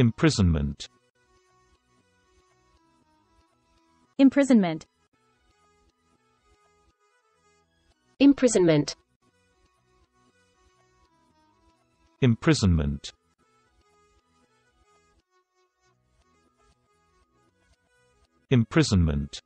Imprisonment. Imprisonment. Imprisonment. Imprisonment. Imprisonment.